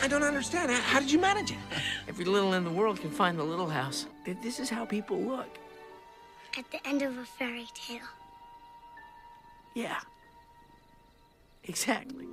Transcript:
I don't understand. How, did you manage it? Every little in the world can find the little house. This is how people look. At the end of a fairy tale. Yeah. Exactly.